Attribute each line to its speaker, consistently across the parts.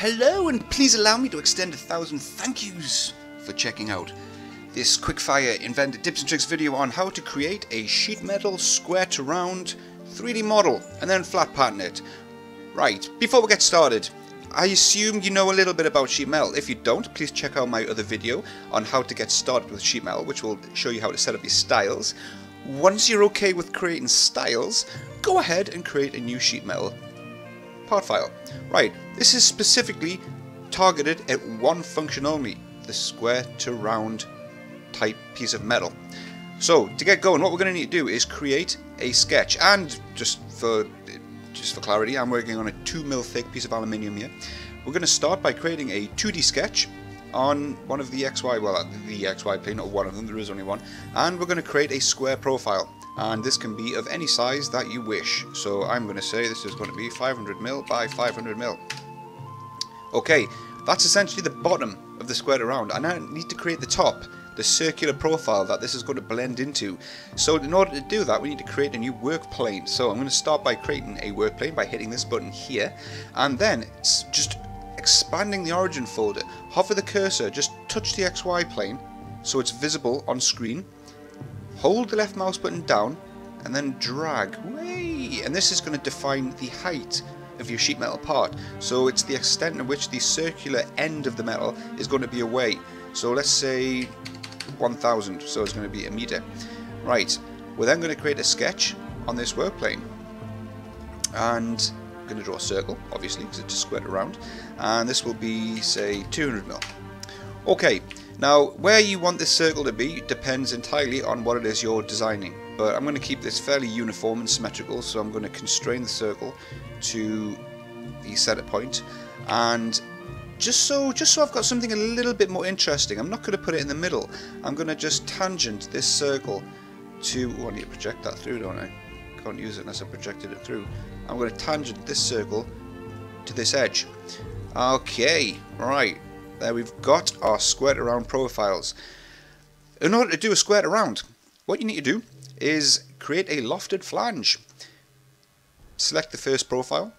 Speaker 1: Hello, and please allow me to extend a thousand thank yous for checking out this quickfire Inventor tips and tricks video on how to create a sheet metal square to round 3D model and then flat pattern it. Right, before we get started, I assume you know a little bit about sheet metal. If you don't, please check out my other video on how to get started with sheet metal, which will show you how to set up your styles. Once you're okay with creating styles, go ahead and create a new sheet metal part file. Right, this is specifically targeted at one function only, the square to round type piece of metal. So to get going, what we're going to need to do is create a sketch, and just for just for clarity, I'm working on a 2 mil thick piece of aluminium here. We're going to start by creating a 2D sketch on one of the XY, well uh, the XY plane, not one of them, there is only one, and we're going to create a square profile and this can be of any size that you wish. So I'm going to say this is going to be 500 mil by 500 mil. Okay, that's essentially the bottom of the square around. I need to create the top, the circular profile that this is going to blend into. So in order to do that, we need to create a new work plane. So I'm going to start by creating a work plane by hitting this button here, and then it's just expanding the origin folder. Hover the cursor, just touch the XY plane so it's visible on screen hold the left mouse button down and then drag and this is going to define the height of your sheet metal part. So it's the extent to which the circular end of the metal is going to be away. So let's say 1000 so it's going to be a meter. Right we're then going to create a sketch on this work plane and I'm going to draw a circle obviously because it's squared around. And this will be say 200 mil. Okay now, where you want this circle to be depends entirely on what it is you're designing, but I'm going to keep this fairly uniform and symmetrical, so I'm going to constrain the circle to the center point. point, and just so just so I've got something a little bit more interesting, I'm not going to put it in the middle, I'm going to just tangent this circle to, oh I need to project that through don't I? Can't use it unless I projected it through. I'm going to tangent this circle to this edge. Okay, right. There we've got our squared around profiles. In order to do a squared around, what you need to do is create a lofted flange. Select the first profile,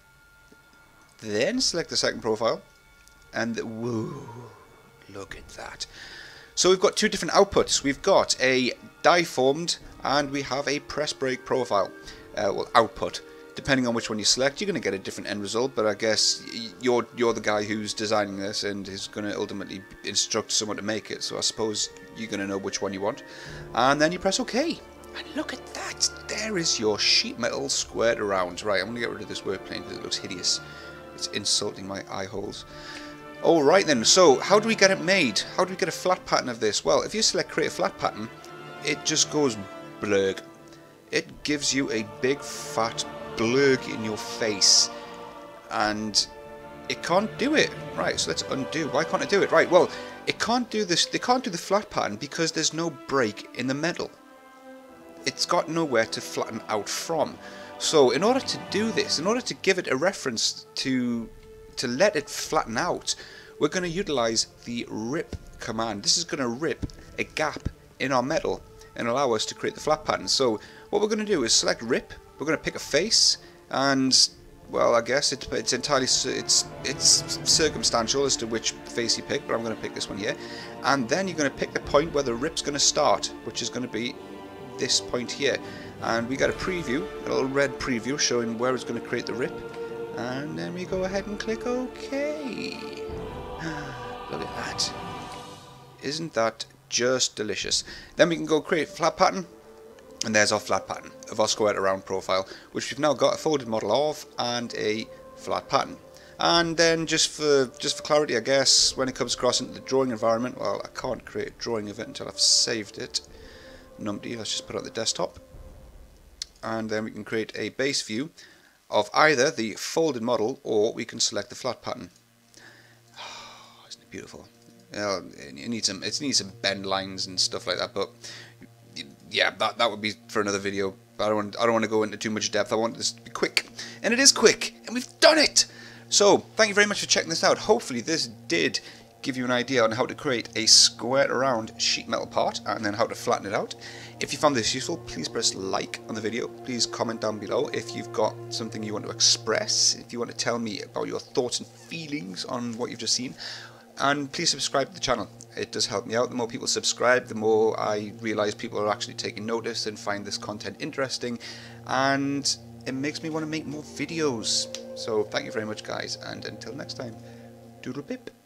Speaker 1: then select the second profile, and whoa, look at that. So we've got two different outputs. We've got a die formed and we have a press brake profile, uh, well output depending on which one you select, you're going to get a different end result. But I guess you're you're the guy who's designing this and is going to ultimately instruct someone to make it. So I suppose you're going to know which one you want, and then you press OK. And look at that! There is your sheet metal squared around. Right, I'm going to get rid of this work plane because it looks hideous. It's insulting my eye holes. Alright then, so how do we get it made? How do we get a flat pattern of this? Well, if you select create a flat pattern, it just goes blurg. It gives you a big fat blurg in your face and it can't do it. Right so let's undo. Why can't it do it? Right well it can't do this they can't do the flat pattern because there's no break in the metal. It's got nowhere to flatten out from. So in order to do this in order to give it a reference to to let it flatten out we're going to utilize the rip command. This is going to rip a gap in our metal and allow us to create the flat pattern. So what we're going to do is select rip we're going to pick a face, and well, I guess it, it's entirely it's it's circumstantial as to which face you pick, but I'm going to pick this one here. And then you're going to pick the point where the rip's going to start, which is going to be this point here. And we got a preview, a little red preview showing where it's going to create the rip. And then we go ahead and click OK. Look at that. Isn't that just delicious? Then we can go create flat pattern and there's our flat pattern of our squared around profile, which we've now got a folded model of and a flat pattern. And then just for just for clarity, I guess, when it comes across into the drawing environment, well, I can't create a drawing of it until I've saved it. Numpty, let's just put it on the desktop. And then we can create a base view of either the folded model or we can select the flat pattern. Oh, isn't it beautiful? Well, it needs some it needs some bend lines and stuff like that, but yeah, that that would be for another video. I don't want I don't want to go into too much depth. I want this to be quick, and it is quick, and we've done it. So thank you very much for checking this out. Hopefully this did give you an idea on how to create a square around sheet metal part and then how to flatten it out. If you found this useful, please press like on the video. Please comment down below if you've got something you want to express, if you want to tell me about your thoughts and feelings on what you've just seen. And please subscribe to the channel. It does help me out. The more people subscribe, the more I realise people are actually taking notice and find this content interesting. And it makes me want to make more videos. So thank you very much guys and until next time, doodle pip.